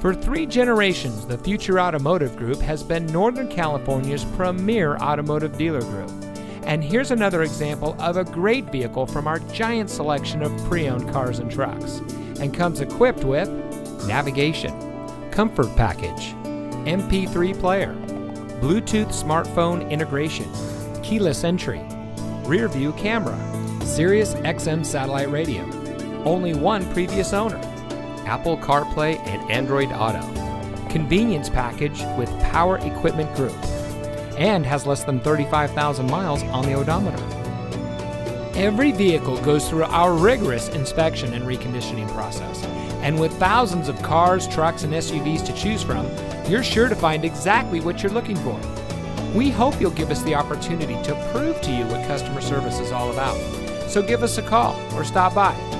For three generations, the Future Automotive Group has been Northern California's premier automotive dealer group. And here's another example of a great vehicle from our giant selection of pre owned cars and trucks. And comes equipped with navigation, comfort package, MP3 player, Bluetooth smartphone integration, keyless entry, rear view camera, Sirius XM satellite radio, only one previous owner, Apple CarPlay and Android Auto, convenience package with Power Equipment Group, and has less than 35,000 miles on the odometer. Every vehicle goes through our rigorous inspection and reconditioning process. And with thousands of cars, trucks, and SUVs to choose from, you're sure to find exactly what you're looking for. We hope you'll give us the opportunity to prove to you what customer service is all about. So give us a call or stop by.